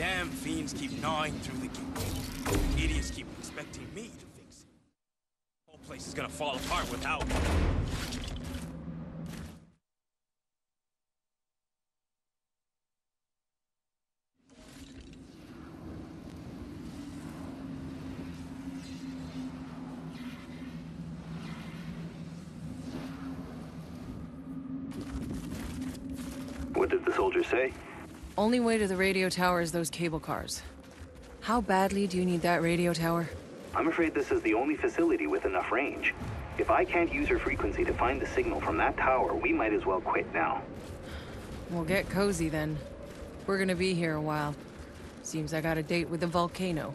Damn fiends keep gnawing through the gate. Idiots keep expecting me to fix it. The Whole place is gonna fall apart without me. What did the soldier say? Only way to the radio tower is those cable cars. How badly do you need that radio tower? I'm afraid this is the only facility with enough range. If I can't use her frequency to find the signal from that tower, we might as well quit now. We'll get cozy then. We're gonna be here a while. Seems I got a date with the volcano.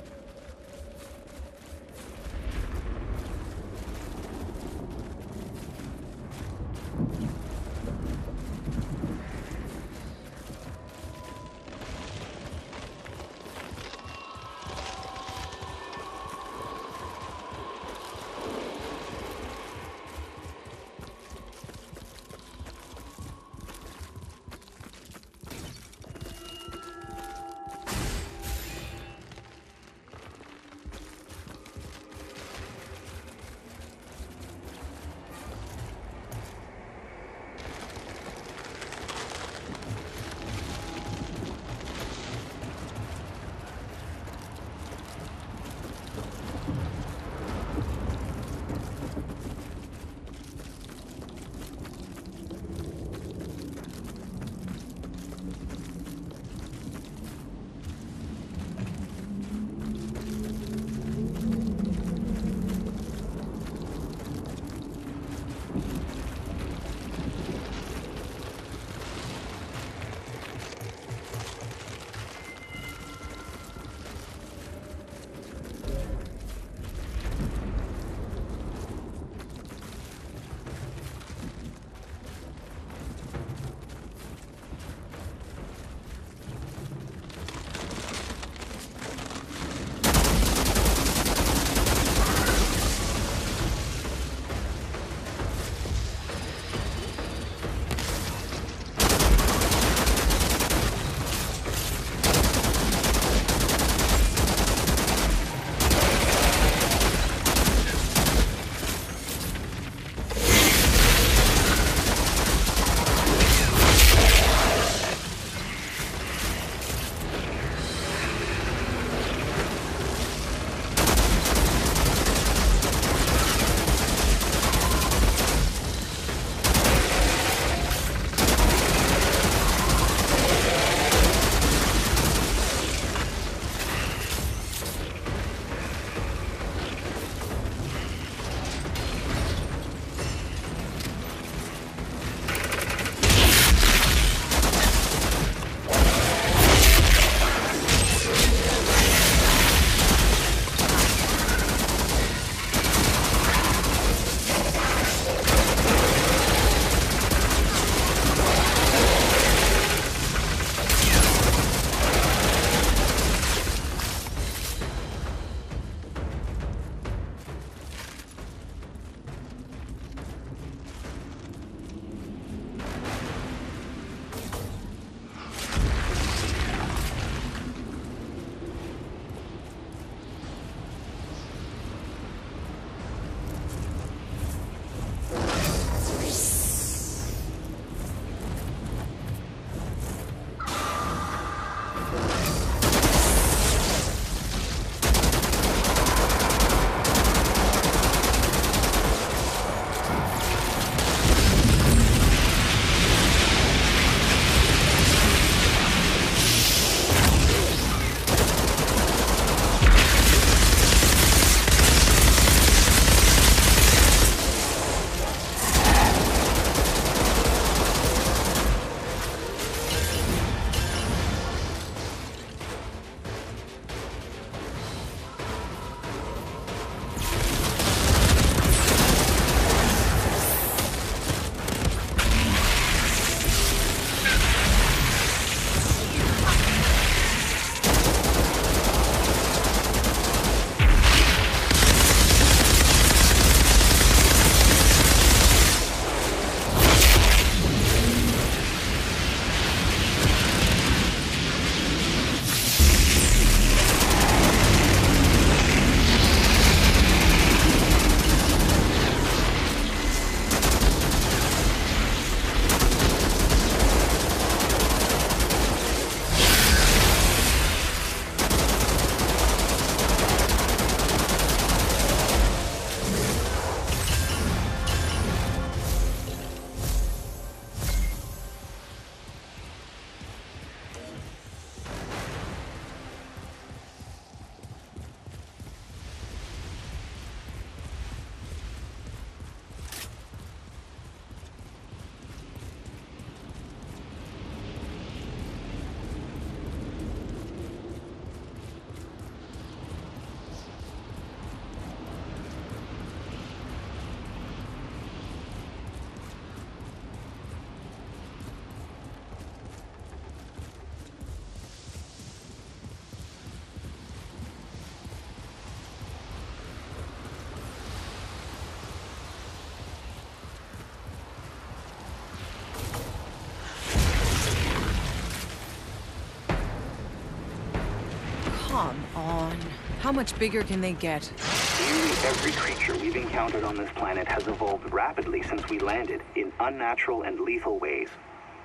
How much bigger can they get? Nearly every creature we've encountered on this planet has evolved rapidly since we landed in unnatural and lethal ways.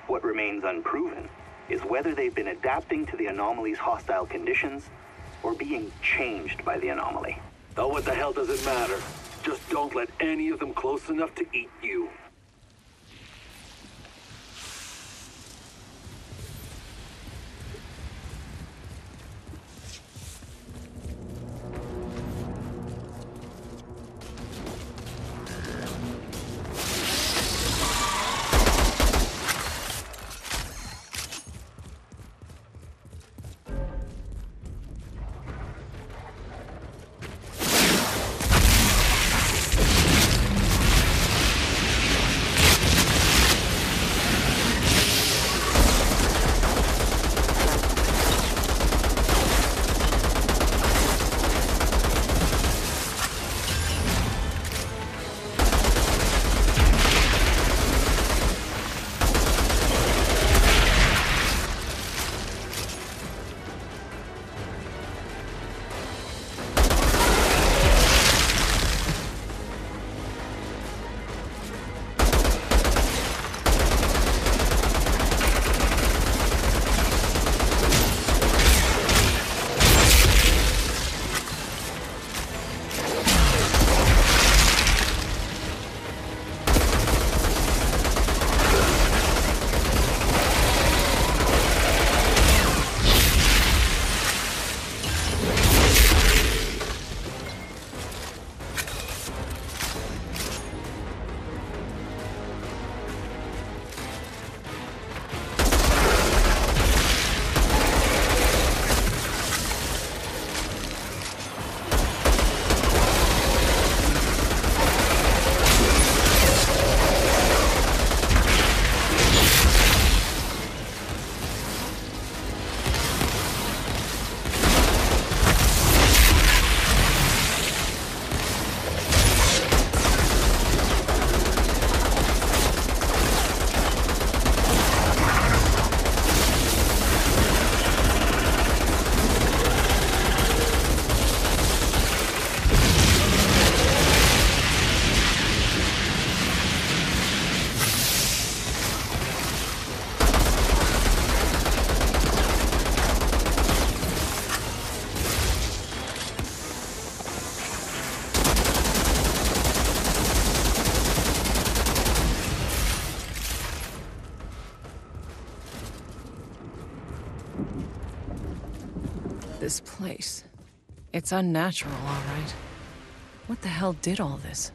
What remains unproven is whether they've been adapting to the anomaly's hostile conditions or being changed by the anomaly. Oh, what the hell does it matter? Just don't let any of them close enough to eat It's unnatural, all right. What the hell did all this?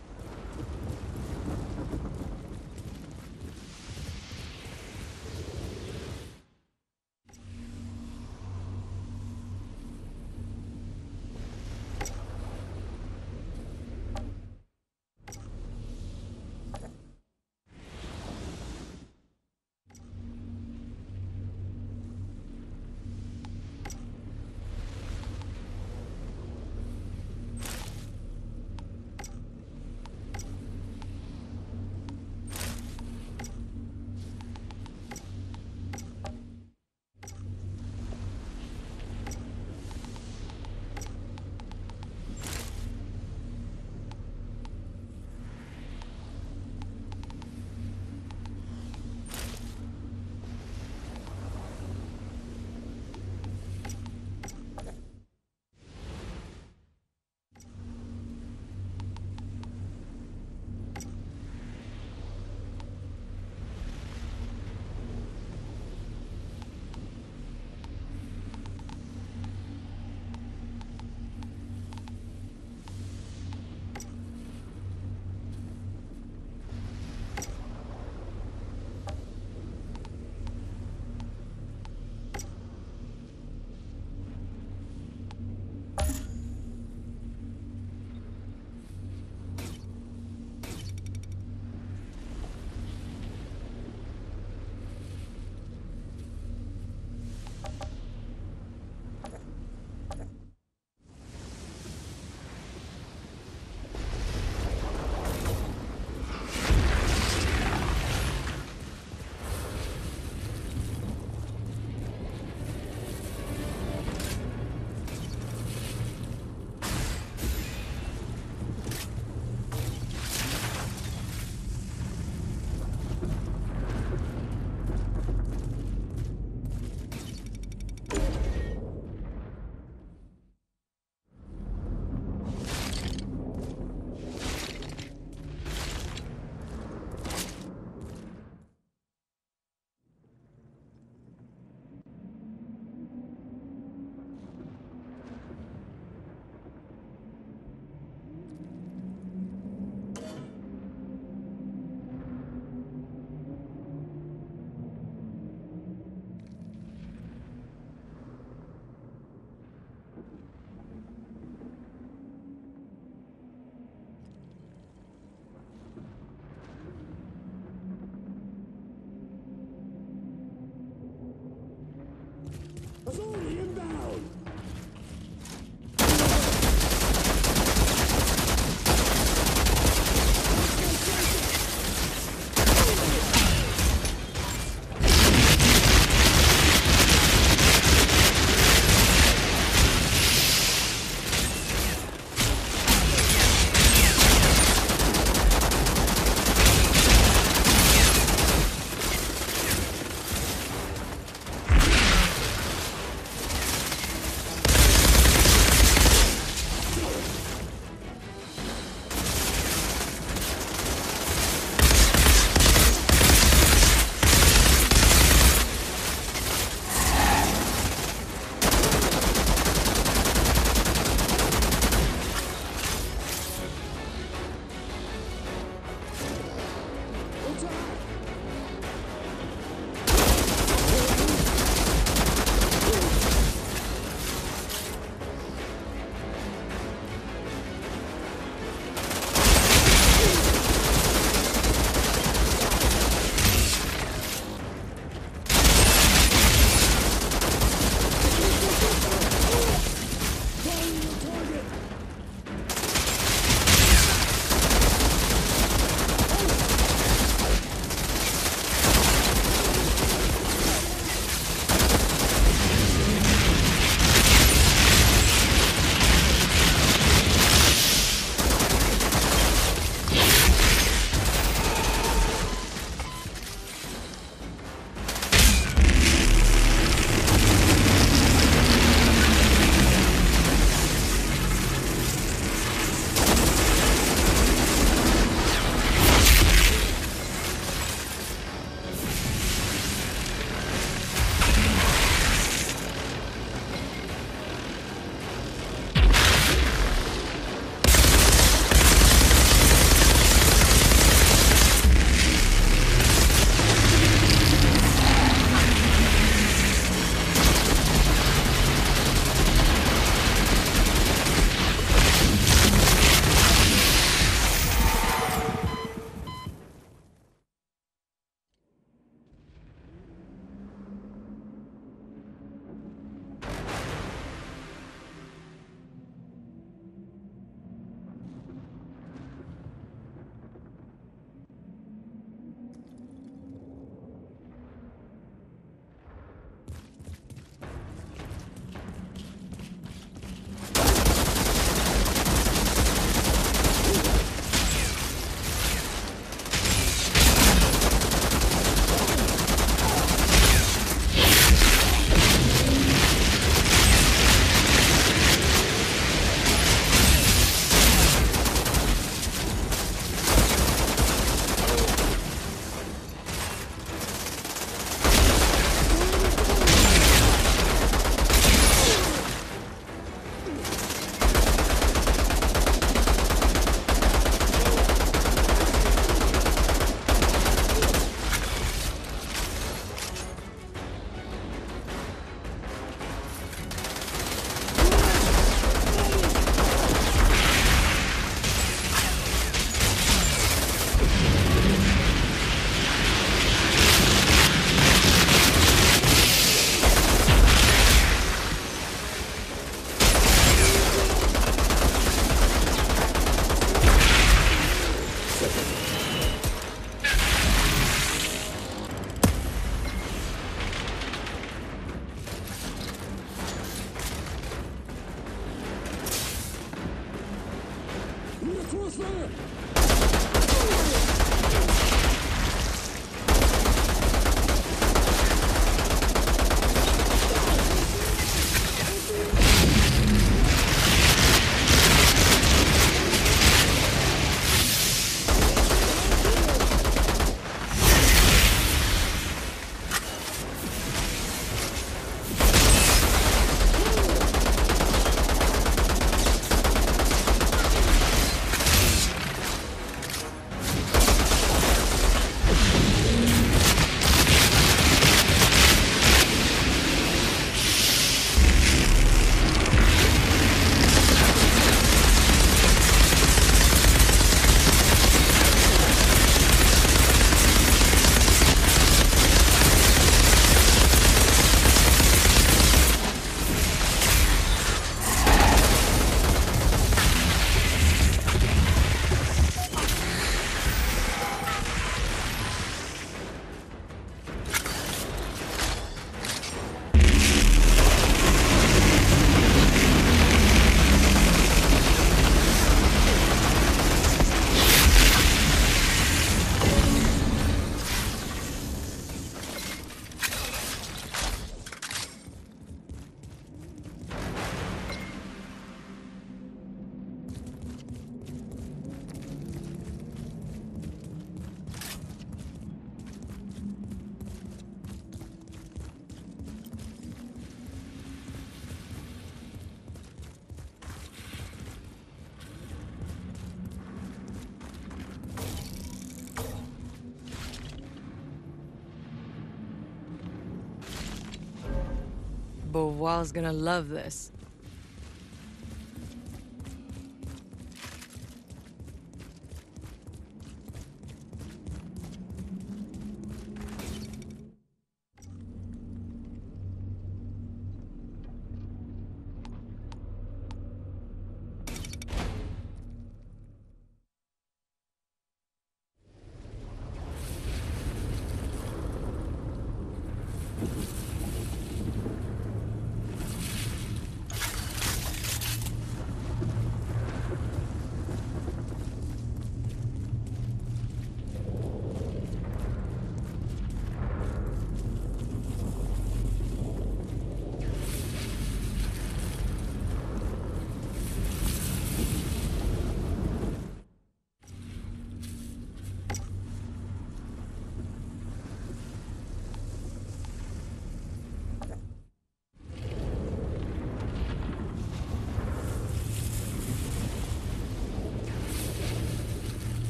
Beauvoir's gonna love this.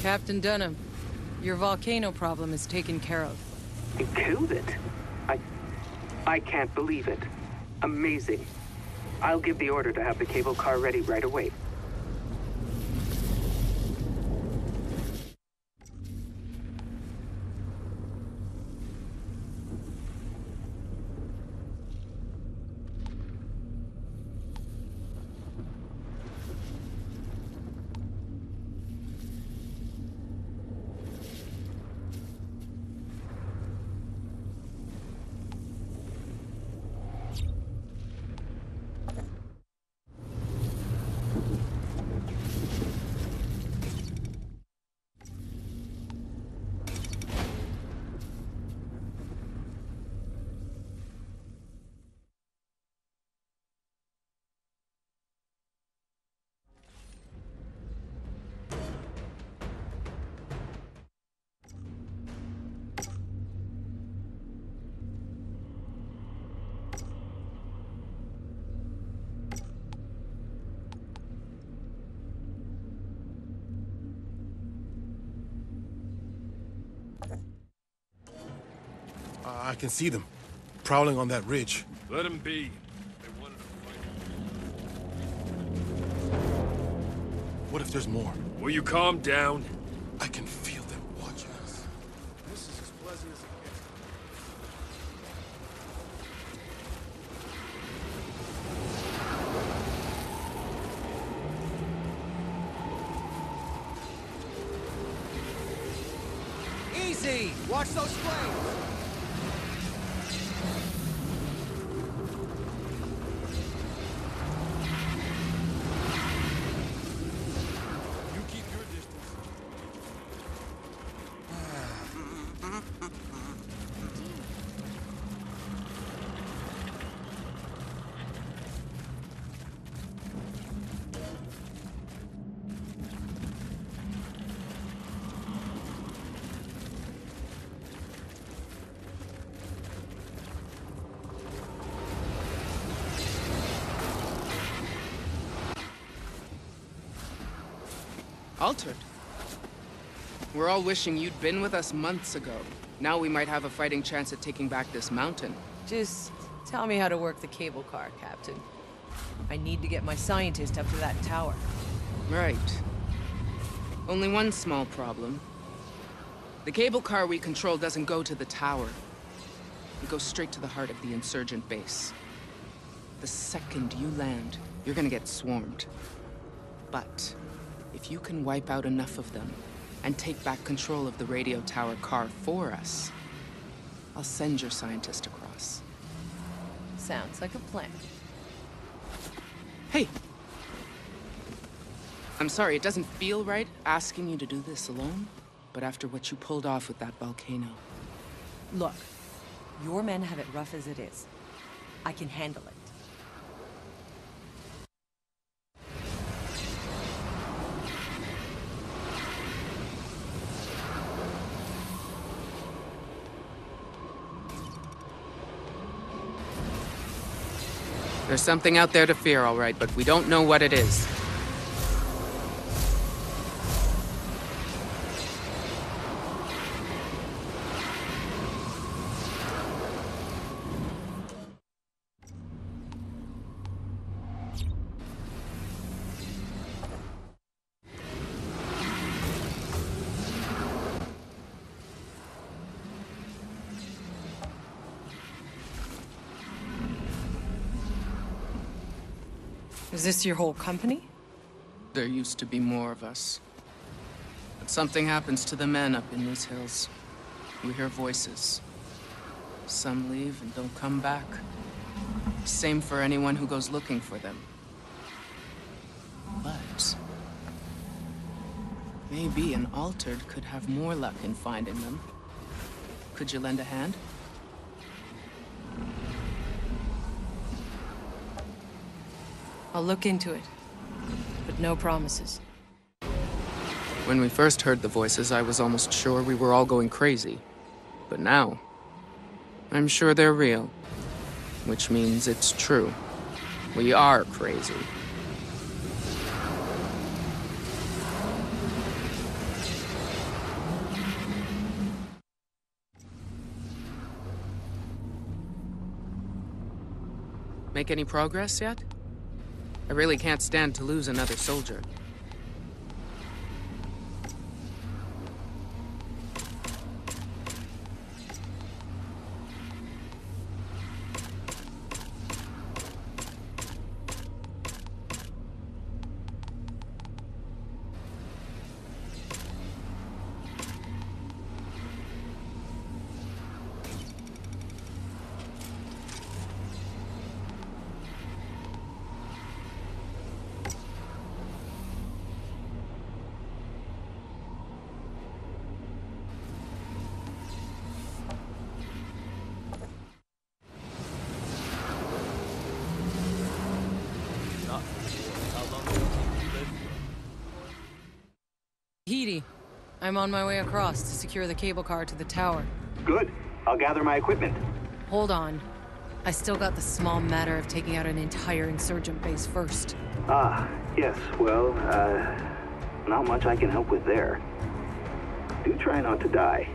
Captain Dunham, your volcano problem is taken care of. Killed it. I... I can't believe it. Amazing. I'll give the order to have the cable car ready right away. Can see them, prowling on that ridge. Let them be. They wanted to fight. What if there's more? Will you calm down? I can feel We're all wishing you'd been with us months ago. Now we might have a fighting chance at taking back this mountain. Just tell me how to work the cable car, Captain. I need to get my scientist up to that tower. Right. Only one small problem. The cable car we control doesn't go to the tower. It goes straight to the heart of the insurgent base. The second you land, you're gonna get swarmed. But if you can wipe out enough of them and take back control of the radio tower car for us, I'll send your scientist across. Sounds like a plan. Hey! I'm sorry, it doesn't feel right asking you to do this alone, but after what you pulled off with that volcano. Look, your men have it rough as it is. I can handle it. There's something out there to fear, all right, but we don't know what it is. This your whole company? There used to be more of us. But something happens to the men up in these hills. We hear voices. Some leave and don't come back. Same for anyone who goes looking for them. But... Maybe an altered could have more luck in finding them. Could you lend a hand? I'll look into it, but no promises. When we first heard the voices, I was almost sure we were all going crazy. But now, I'm sure they're real, which means it's true. We are crazy. Make any progress yet? I really can't stand to lose another soldier. I'm on my way across to secure the cable car to the tower. Good. I'll gather my equipment. Hold on. I still got the small matter of taking out an entire insurgent base first. Ah, yes, well, uh, not much I can help with there. Do try not to die.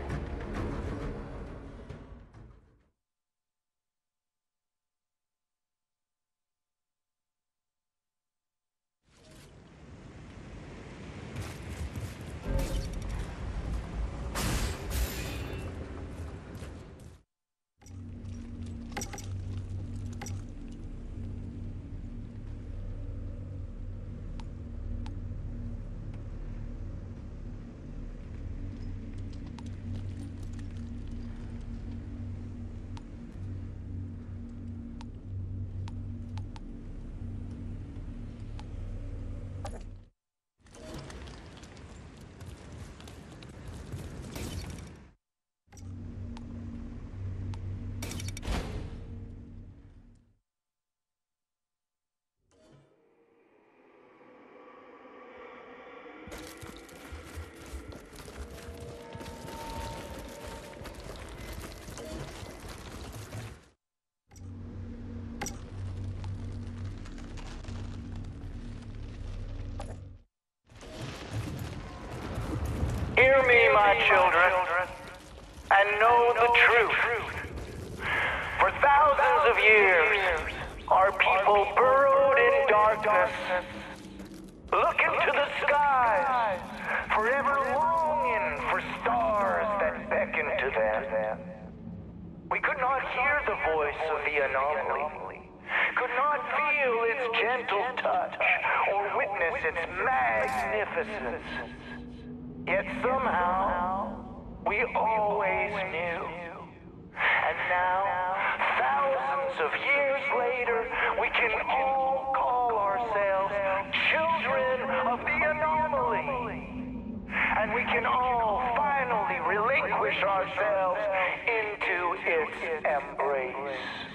Hear me, my children, and know the truth. For thousands of years, our people burrowed in darkness, looking to the skies, forever longing for stars that beckon to them. We could not hear the voice of the anomaly, could not feel its gentle touch, or witness its magnificence. Yet somehow, we always knew. And now, thousands of years later, we can all call ourselves children of the anomaly. And we can all finally relinquish ourselves into its embrace.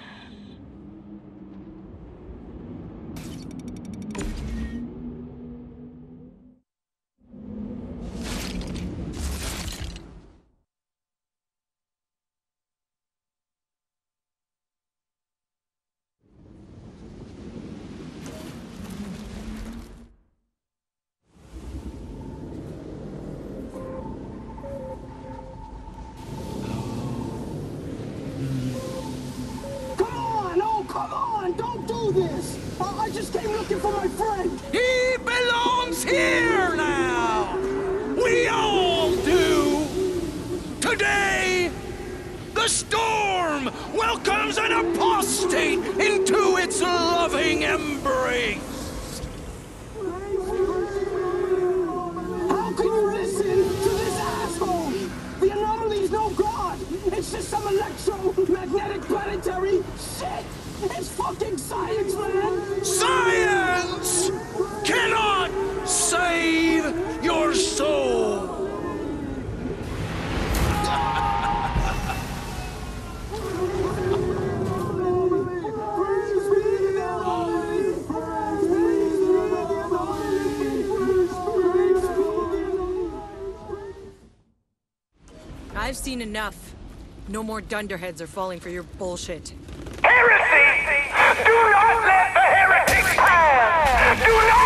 No more dunderheads are falling for your bullshit. Heresy! Do not let the heretic pass! Do not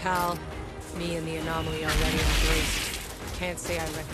pal. Me and the anomaly already embraced. Can't say I recommend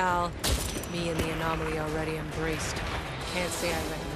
pal. Me and the anomaly already embraced. Can't say I recommend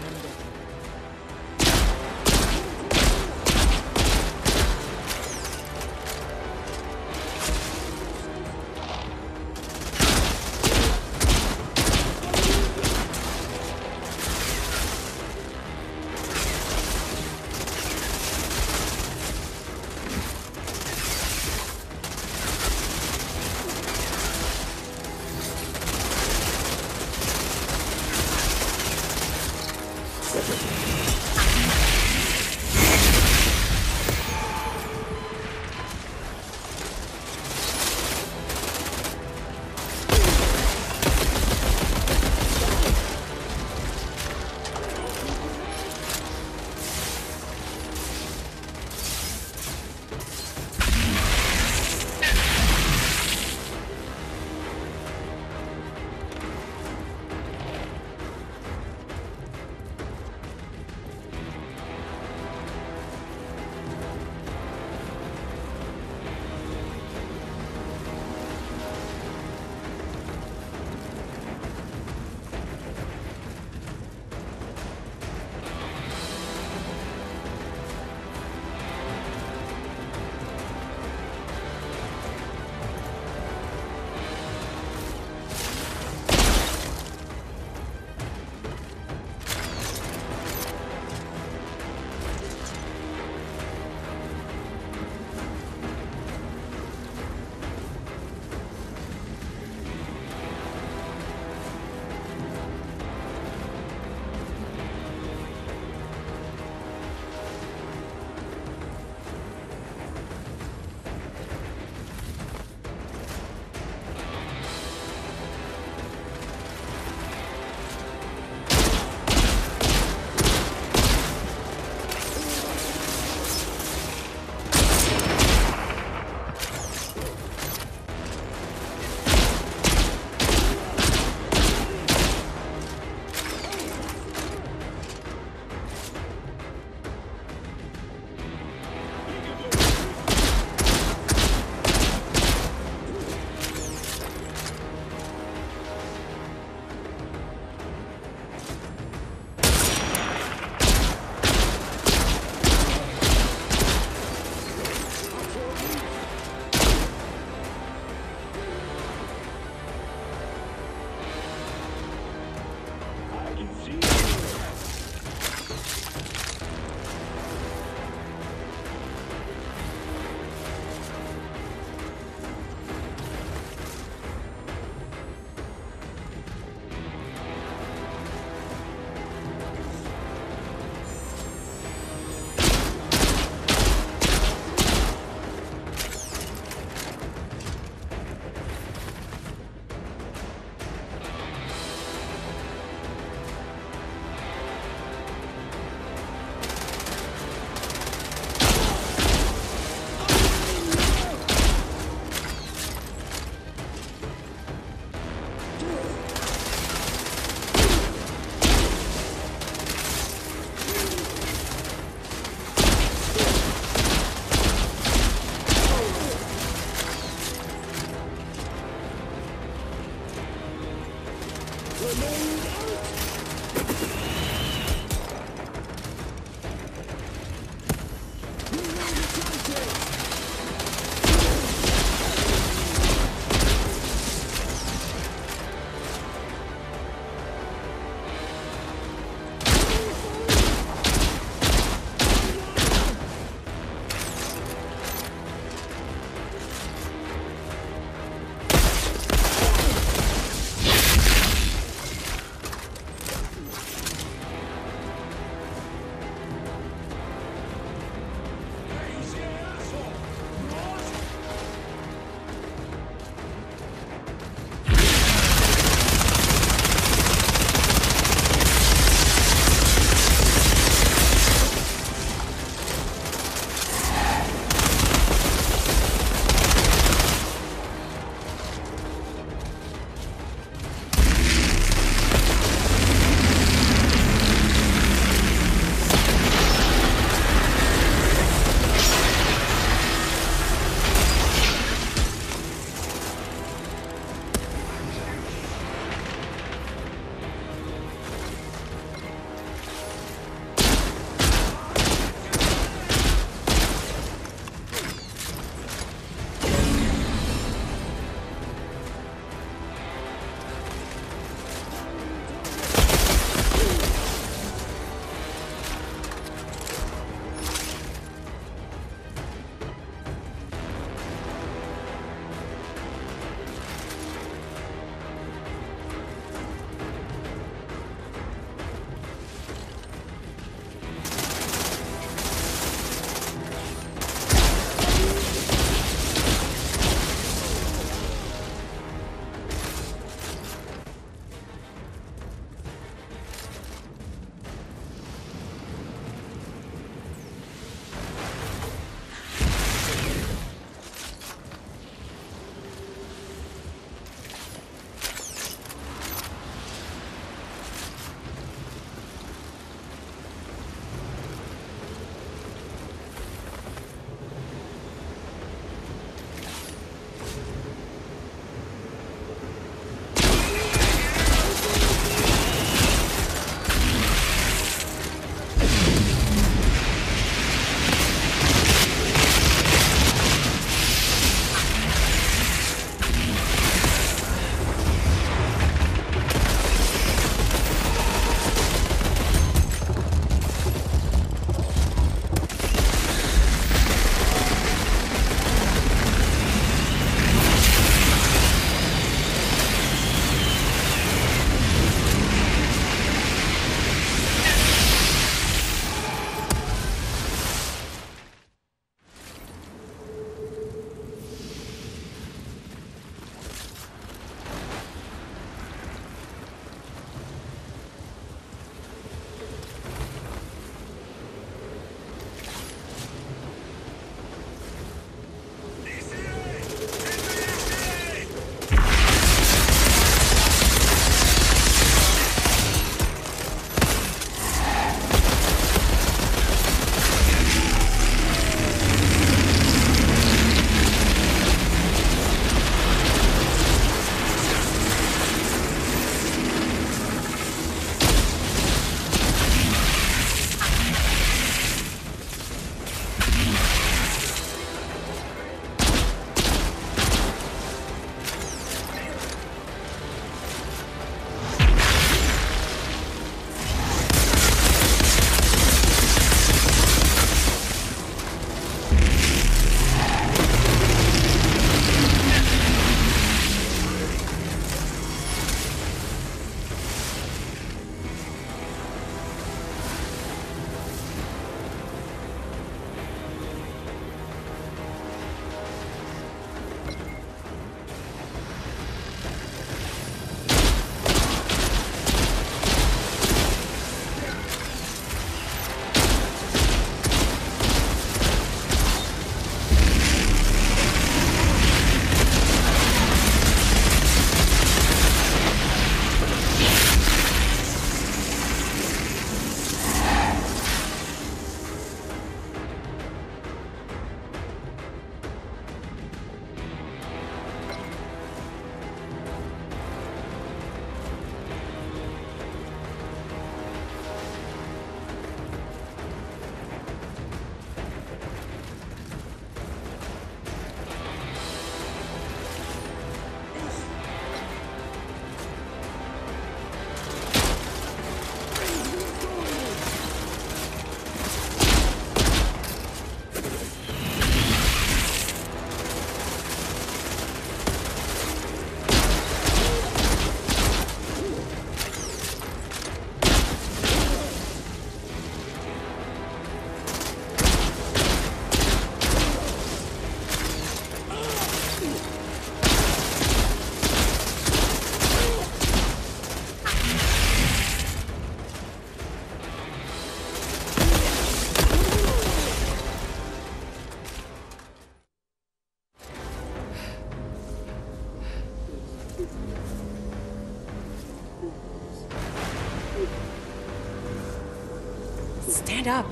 Up.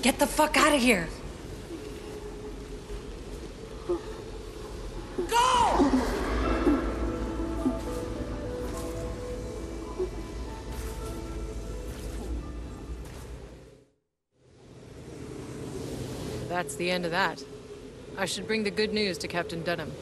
Get the fuck out of here. Go! That's the end of that. I should bring the good news to Captain Dunham.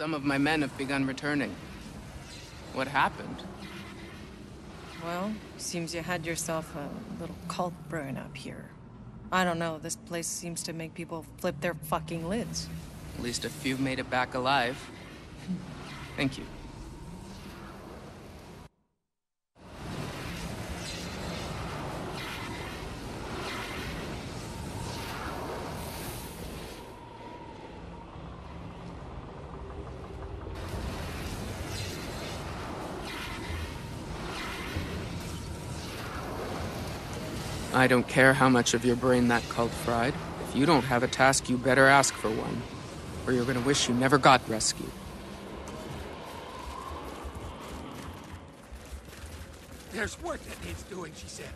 Some of my men have begun returning. What happened? Well, seems you had yourself a little cult brewing up here. I don't know, this place seems to make people flip their fucking lids. At least a few made it back alive. Thank you. I don't care how much of your brain that cult fried. If you don't have a task, you better ask for one. Or you're gonna wish you never got rescued. There's work that needs doing, she said.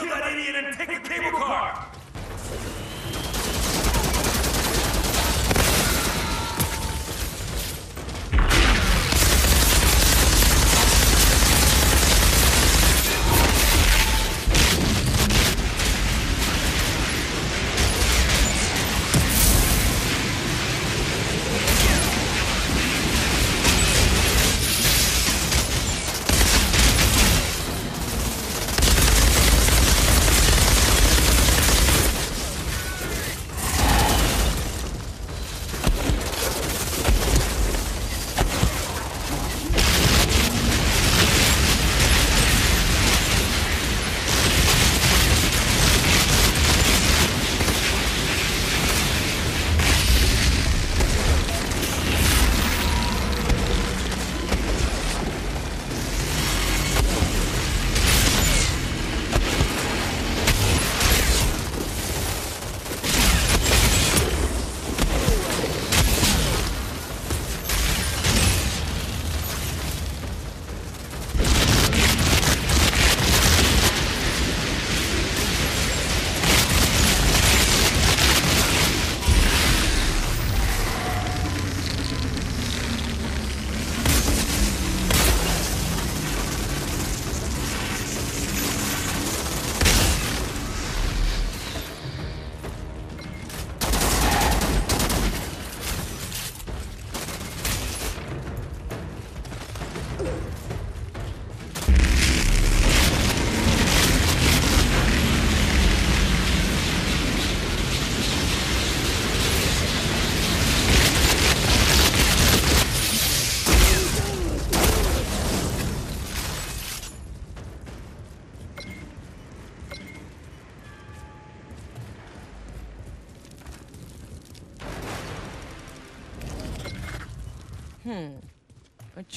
Kill that idiot and take the cable car!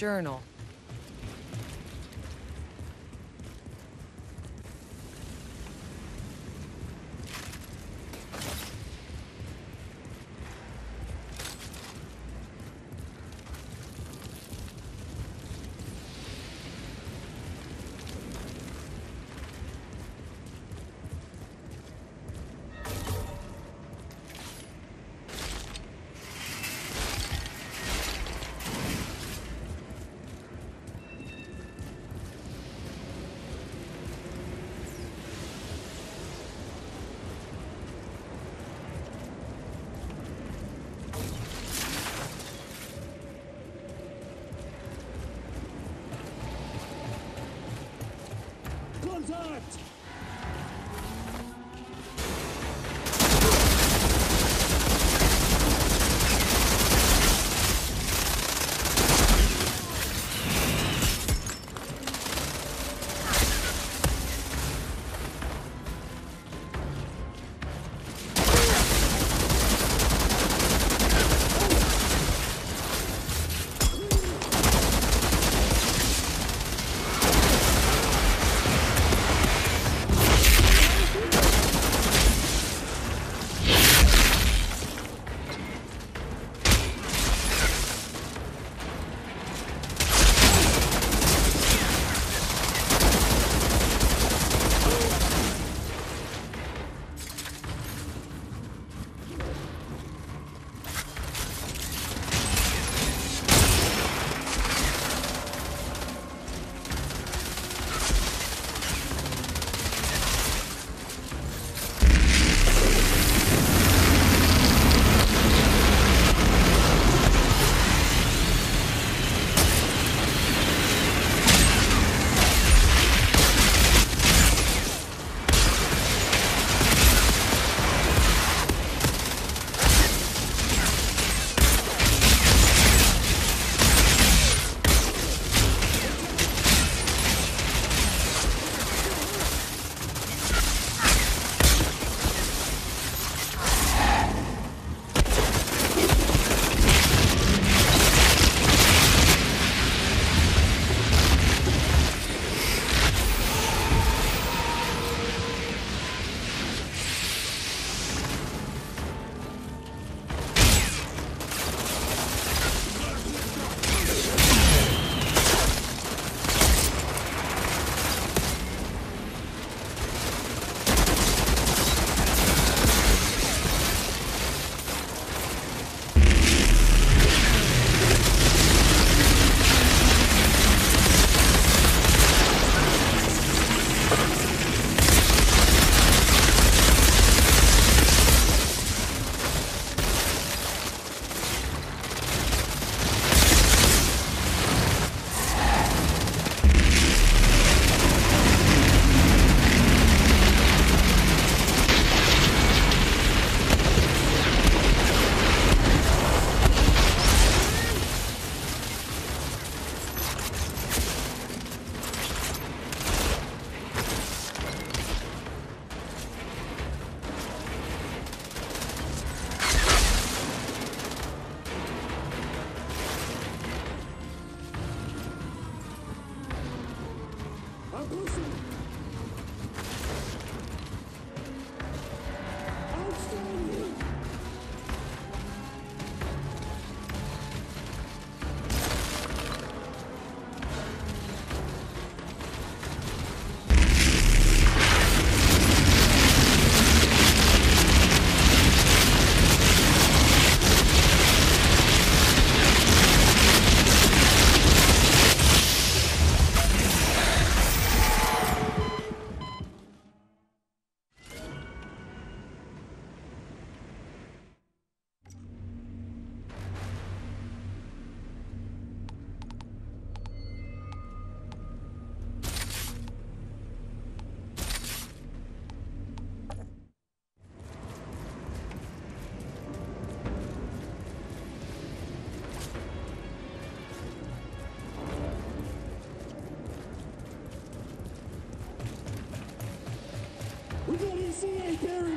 Journal. Contact!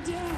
NCA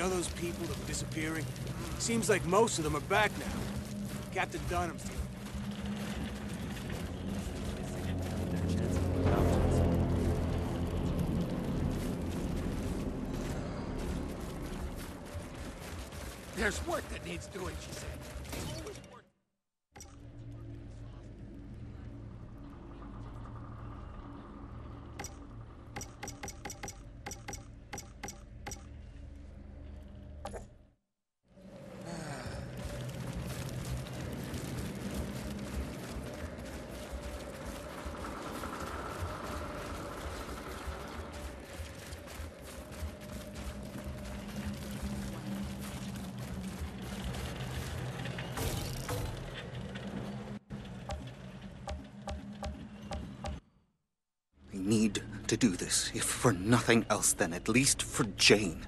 know those people that were disappearing? Seems like most of them are back now. Captain Dunham's here. There's work that needs doing, she said. Do this, if for nothing else, then at least for Jane.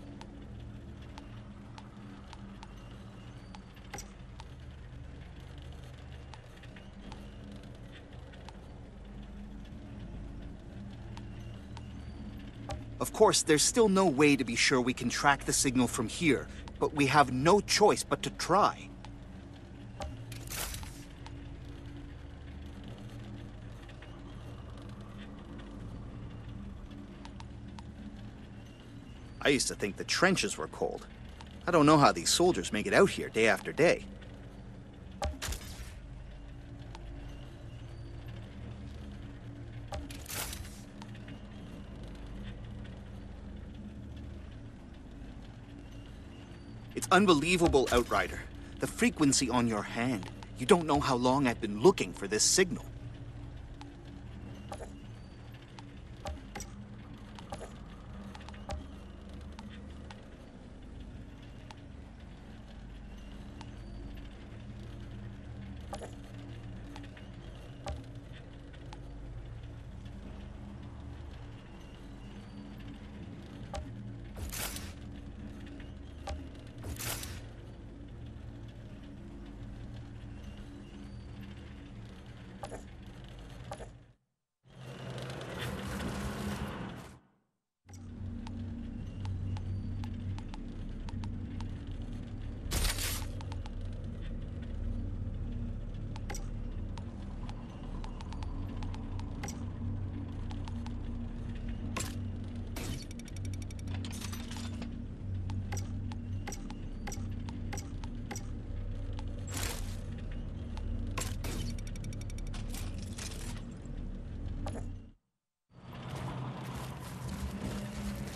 Of course, there's still no way to be sure we can track the signal from here, but we have no choice but to try. Used to think the trenches were cold. I don't know how these soldiers make it out here day after day. It's unbelievable, Outrider. The frequency on your hand. You don't know how long I've been looking for this signal.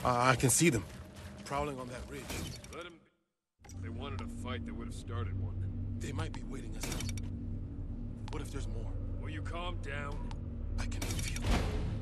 Uh, I can see them. Prowling on that ridge. Let them If they wanted a fight, they would have started one. They might be waiting us out. What if there's more? Will you calm down? I can feel it.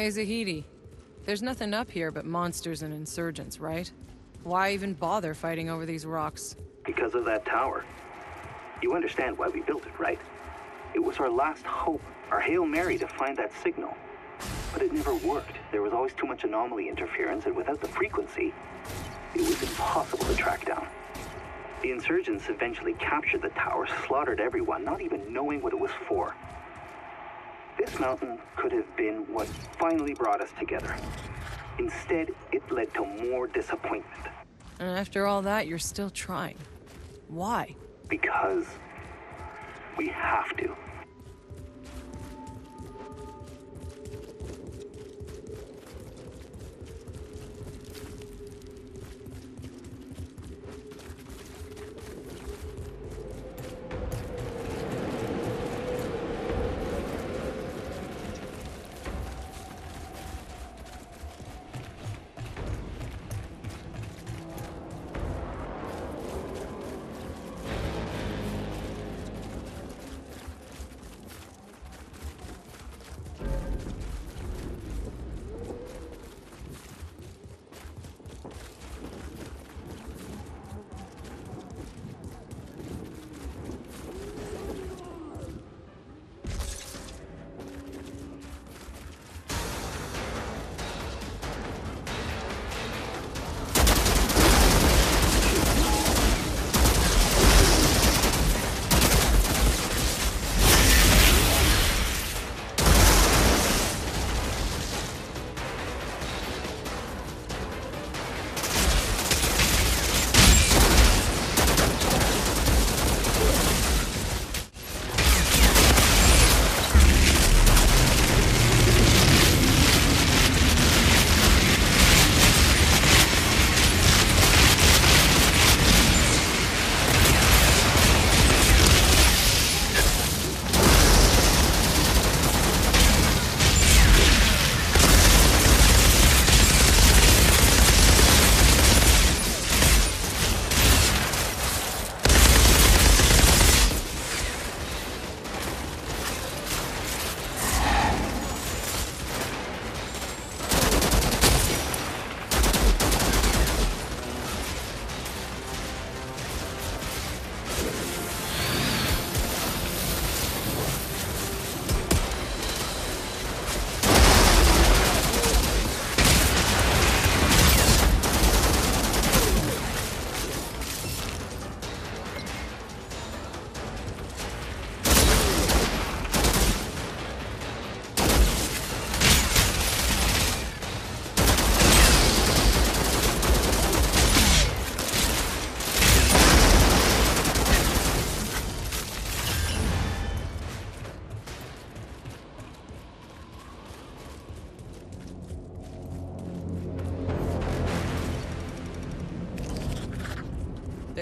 Hey, Zahedi. There's nothing up here but monsters and insurgents, right? Why even bother fighting over these rocks? Because of that tower. You understand why we built it, right? It was our last hope, our Hail Mary to find that signal. But it never worked. There was always too much anomaly interference, and without the frequency, it was impossible to track down. The insurgents eventually captured the tower, slaughtered everyone, not even knowing what it was for. This mountain could have been what finally brought us together. Instead, it led to more disappointment. And after all that, you're still trying. Why? Because we have to.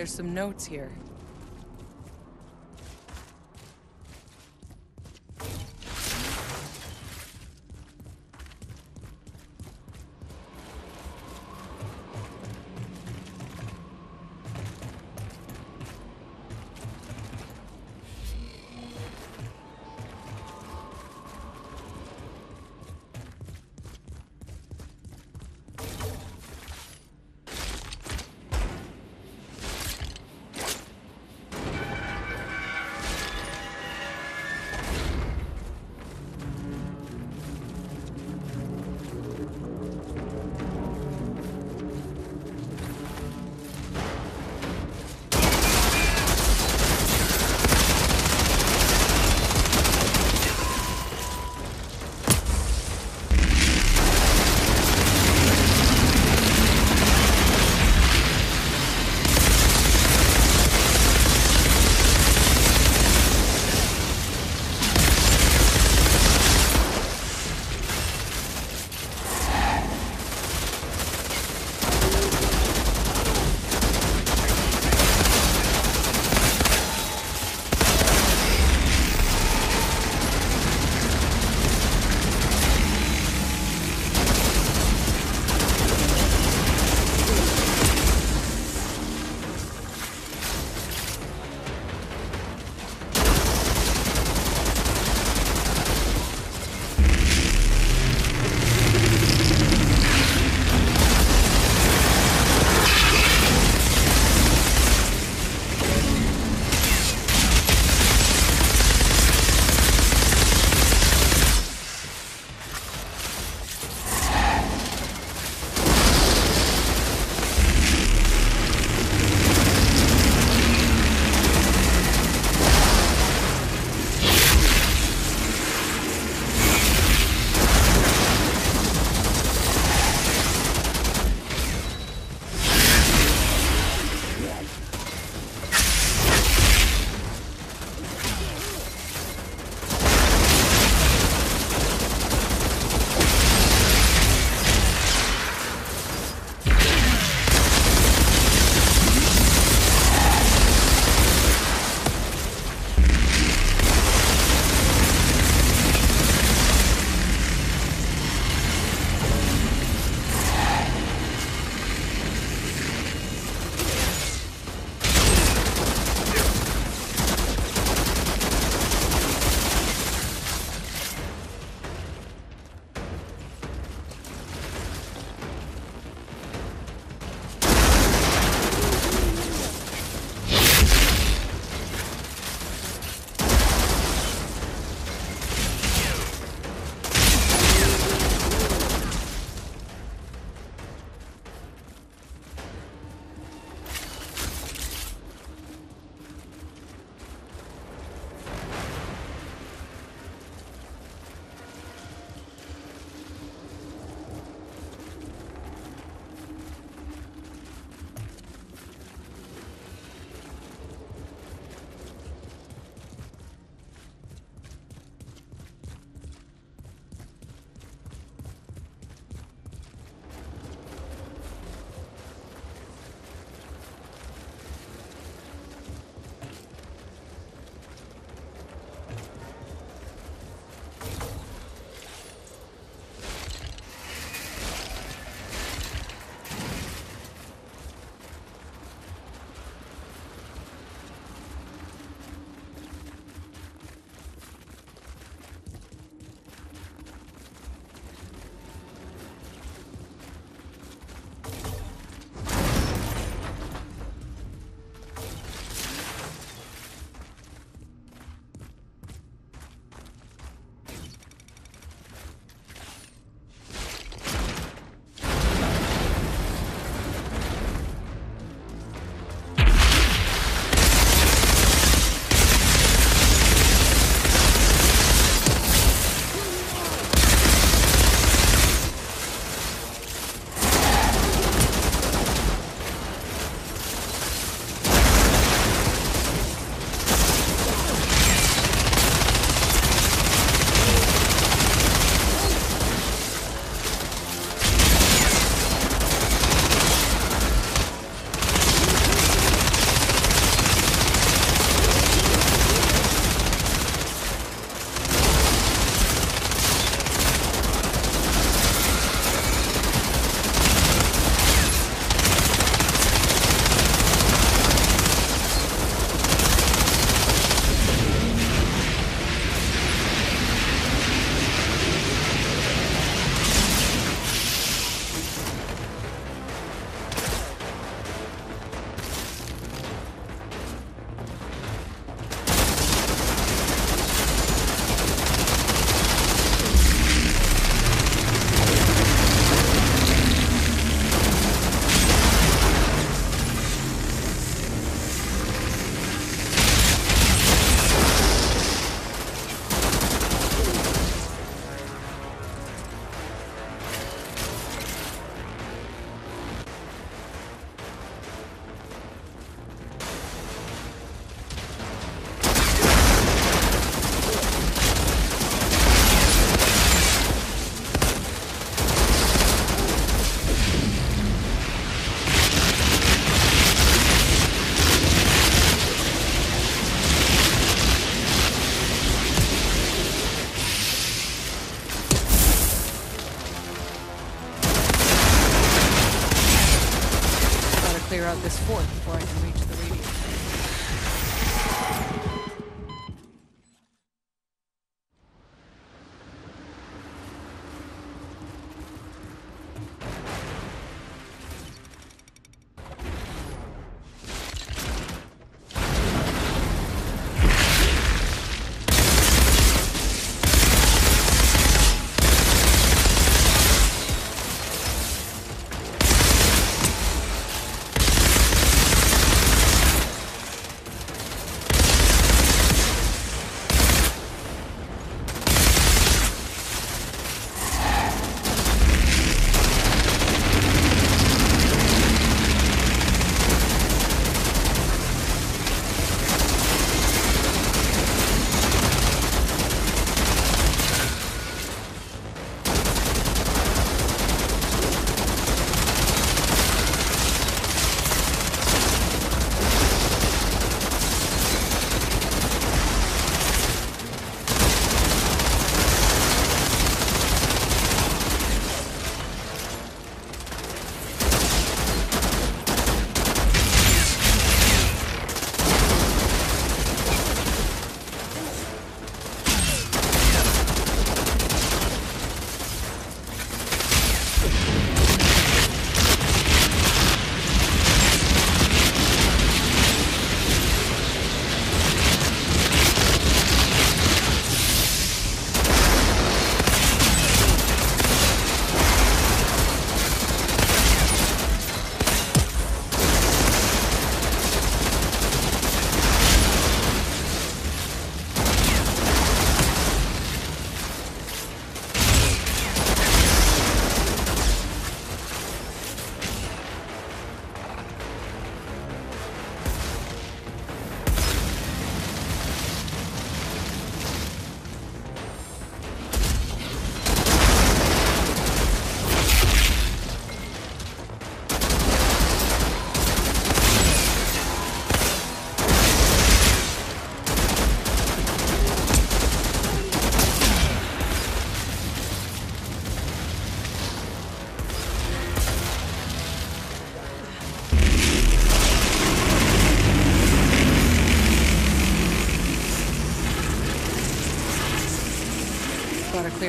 There's some notes here.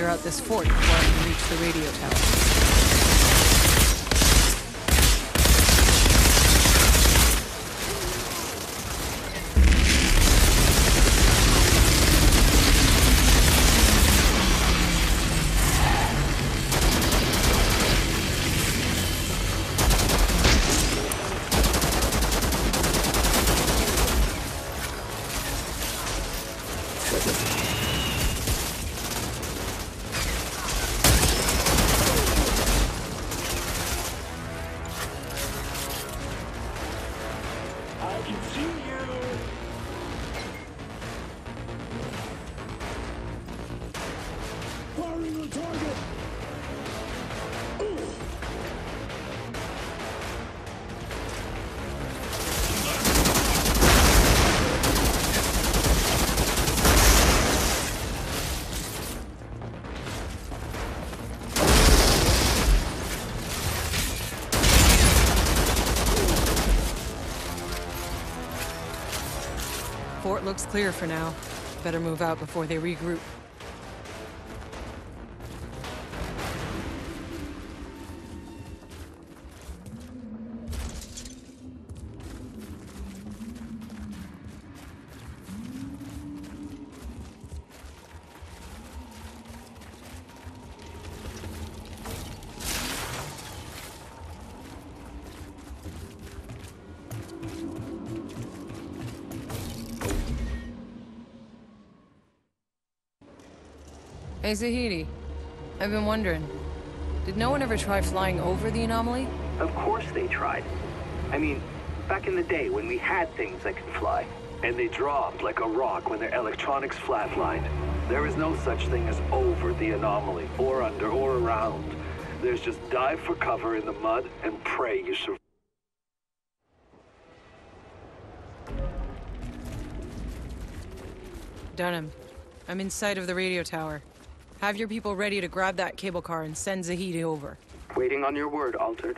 Out this fort before I can reach the radio looks clear for now. Better move out before they regroup. Hey Zahedi, I've been wondering, did no one ever try flying over the anomaly? Of course they tried. I mean, back in the day when we had things that could fly. And they dropped like a rock when their electronics flatlined. There is no such thing as over the anomaly, or under, or around. There's just dive for cover in the mud and pray you survive. Dunham, I'm in sight of the radio tower. Have your people ready to grab that cable car and send Zahedi over. Waiting on your word, Altered.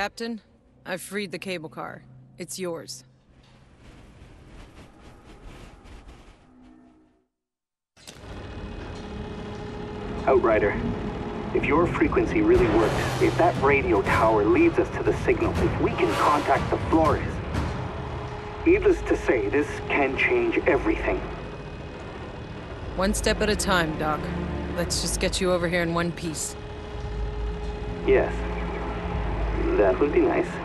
Captain, I've freed the cable car. It's yours. Outrider, if your frequency really works, if that radio tower leads us to the signal, if we can contact the Flores, needless to say, this can change everything. One step at a time, Doc. Let's just get you over here in one piece. Yes. That would be nice.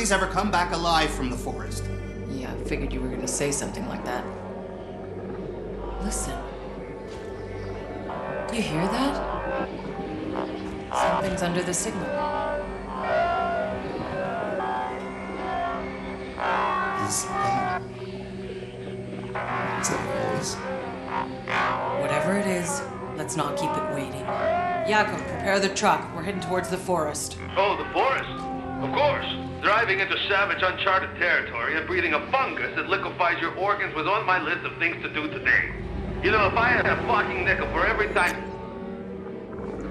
Nobody's ever come back alive from the forest. Yeah, I figured you were gonna say something like that. Listen. Do you hear that? Something's under the signal. Is that. Is that a voice? Whatever it is, let's not keep it waiting. Jakub, prepare the truck. We're heading towards the forest. Oh, the forest? Of course. Driving into savage, uncharted territory and breathing a fungus that liquefies your organs was on my list of things to do today. You know, if I had a fucking nickel for every time.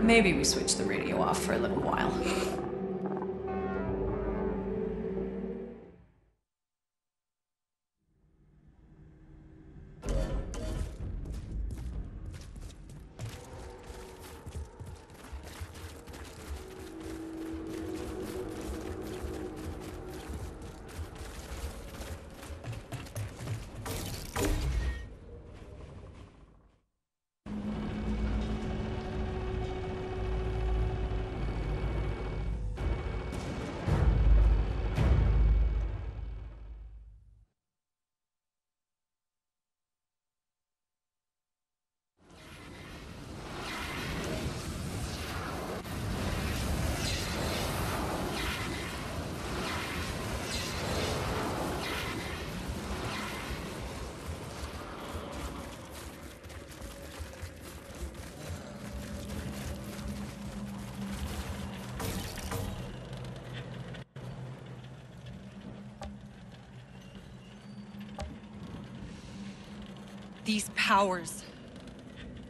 Maybe we switch the radio off for a little while. Powers.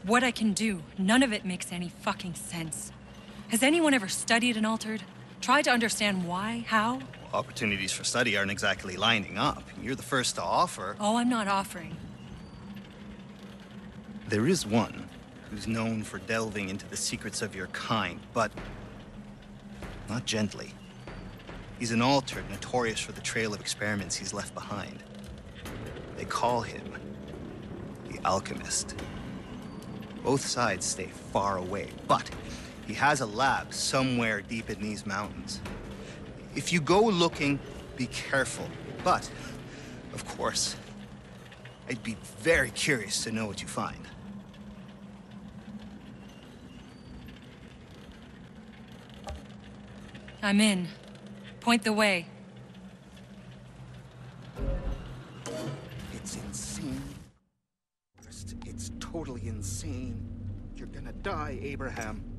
What I can do, none of it makes any fucking sense. Has anyone ever studied an altered? Tried to understand why? How? Opportunities for study aren't exactly lining up. You're the first to offer. Oh, I'm not offering. There is one who's known for delving into the secrets of your kind, but not gently. He's an altered notorious for the trail of experiments he's left behind. They call him Alchemist. Both sides stay far away, but he has a lab somewhere deep in these mountains. If you go looking, be careful. But, of course, I'd be very curious to know what you find. I'm in. Point the way. Abraham.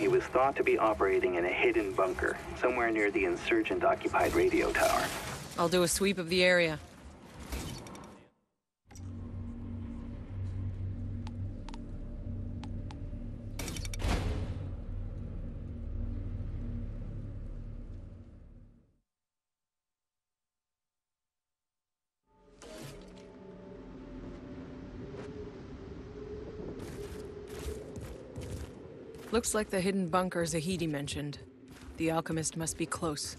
He was thought to be operating in a hidden bunker, somewhere near the insurgent-occupied radio tower. I'll do a sweep of the area. Looks like the hidden bunker Zahedi mentioned. The alchemist must be close.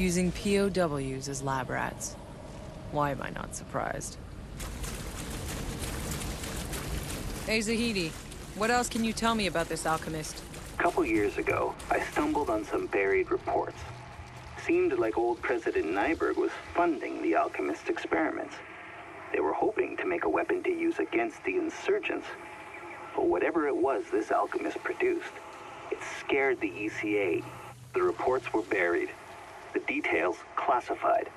Using POWs as lab rats. Why am I not surprised? Hey, Zahedi. What else can you tell me about this alchemist? A couple years ago, I stumbled on some buried reports. Seemed like old President Nyberg was funding the alchemist experiments. They were hoping to make a weapon to use against the insurgents. But whatever it was this alchemist produced, it scared the ECA. The reports were buried, the details classified.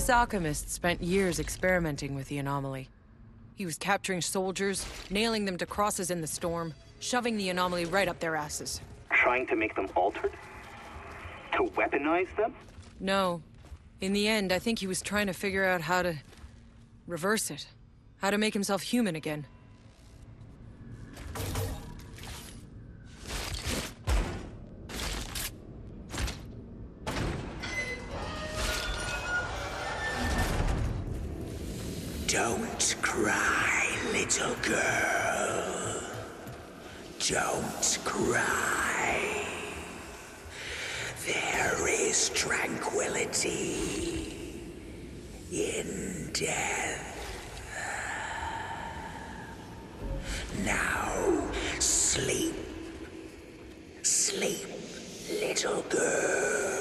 This alchemist spent years experimenting with the anomaly. He was capturing soldiers, nailing them to crosses in the storm, shoving the anomaly right up their asses. Trying to make them altered? To weaponize them? No. In the end, I think he was trying to figure out how to reverse it. How to make himself human again. Cry, little girl. Don't cry. There is tranquility in death. Now, sleep. Sleep, little girl.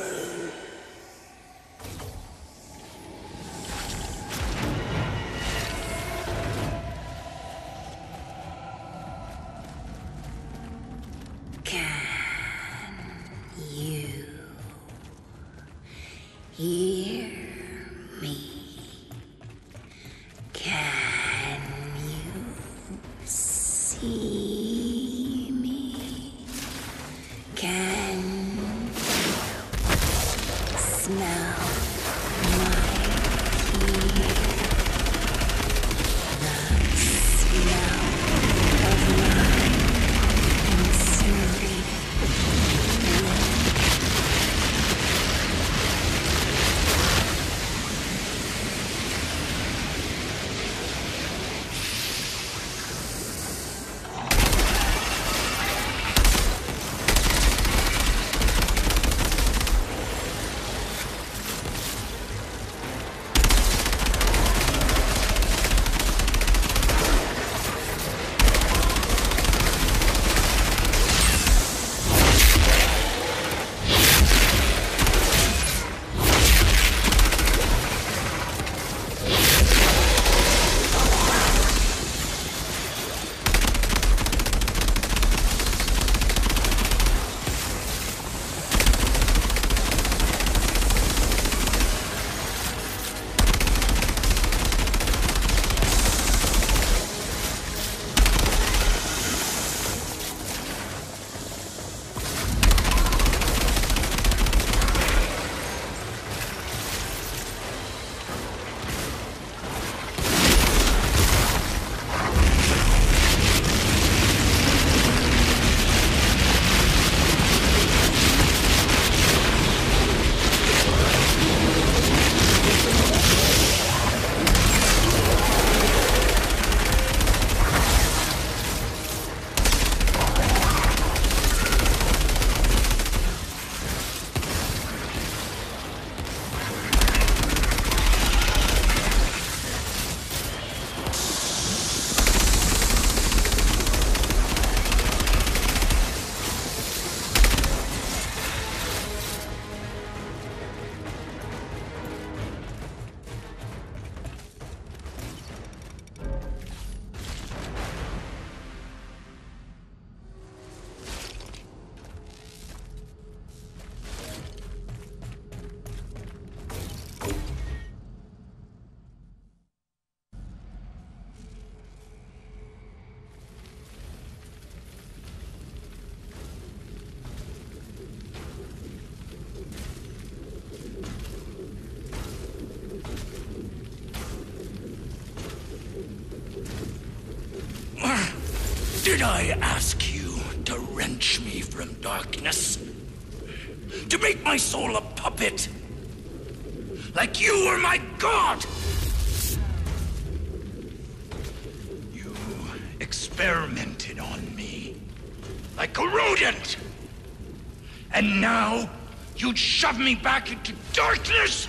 Into darkness?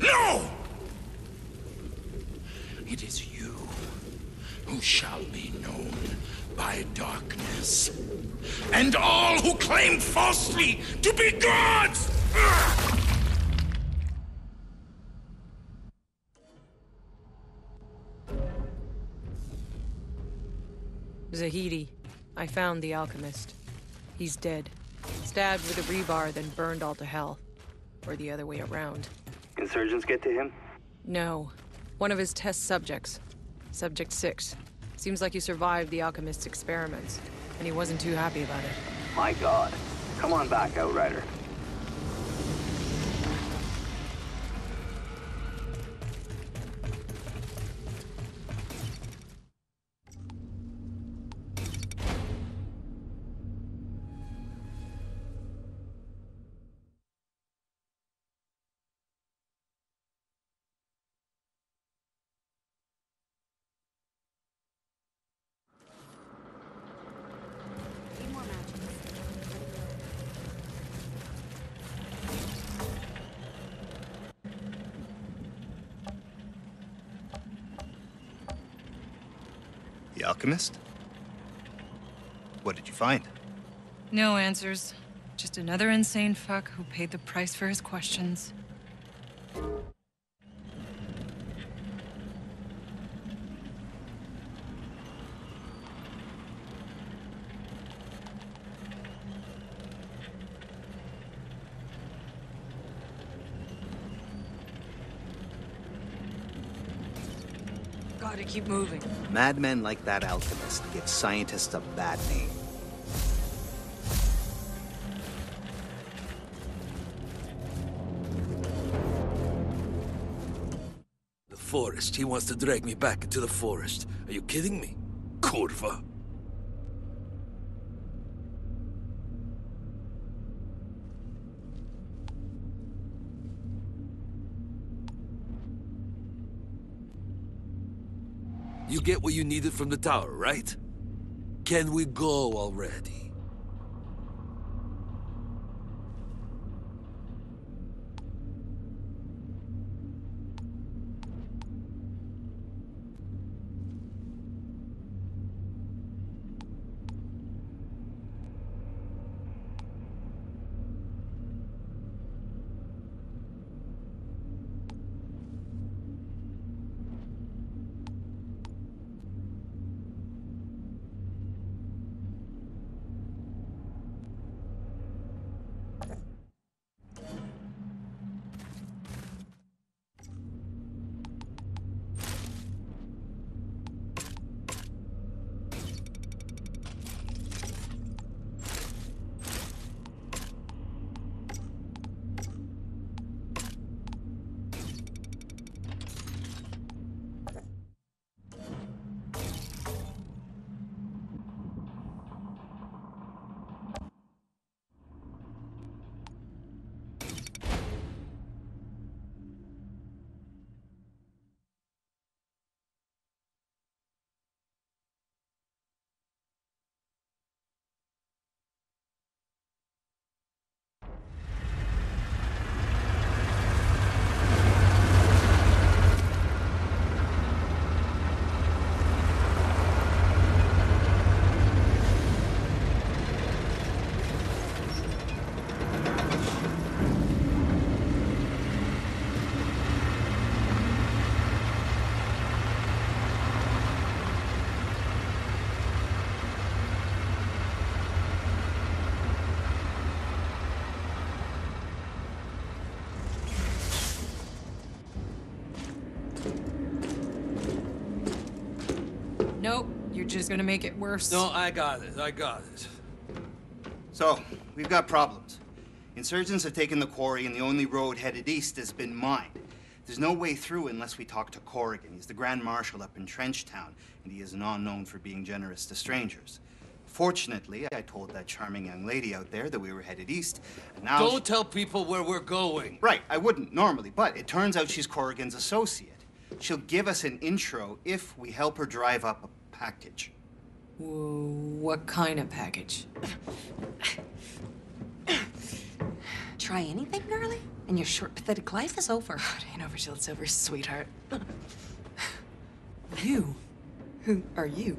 No! It is you who shall be known by darkness. And all who claim falsely to be gods! Zahedi, I found the alchemist. He's dead. Stabbed with a rebar, then burned all to hell. Or the other way around. Insurgents get to him? No. One of his test subjects. Subject 6. Seems like he survived the alchemist's experiments, and he wasn't too happy about it. My god. Come on back, Outrider. Alchemist? What did you find? No answers. Just another insane fuck who paid the price for his questions. Keep moving. Madmen like that alchemist give scientists a bad name. The forest. He wants to drag me back into the forest. Are you kidding me? Kurva. You get what you needed from the tower, right? Can we go already? You're gonna make it worse. No, I got it. I got it. So, we've got problems. Insurgents have taken the quarry, and the only road headed east has been mined. There's no way through unless we talk to Corrigan. He's the Grand Marshal up in Trenchtown, and he is not known for being generous to strangers. Fortunately, I told that charming young lady out there that we were headed east, and now... Don't tell people where we're going. Right, I wouldn't normally, but it turns out she's Corrigan's associate. She'll give us an intro if we help her drive up a package. What kind of package? Try anything, girly? And your short, pathetic life is over. It ain't over till it's over, sweetheart. you? Who are you?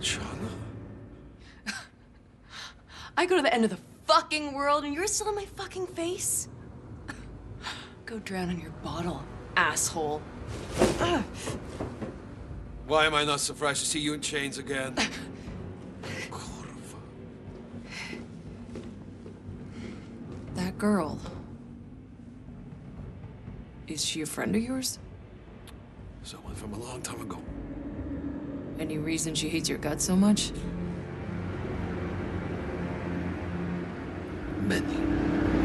Shauna? I go to the end of the fucking world and you're still in my fucking face? Go drown in your bottle, asshole. Why am I not surprised to see you in chains again? Corva. That girl. Is she a friend of yours? Someone from a long time ago. Any reason she hates your guts so much? Many.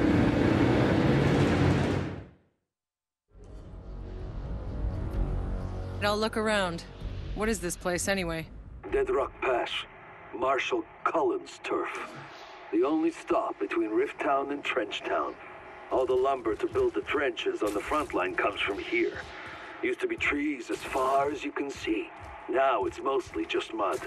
I'll look around. What is this place anyway? Dead Rock Pass. Marshal Cullen's turf. The only stop between Rifttown and Trenchtown. All the lumber to build the trenches on the front line comes from here. Used to be trees as far as you can see. Now it's mostly just mud.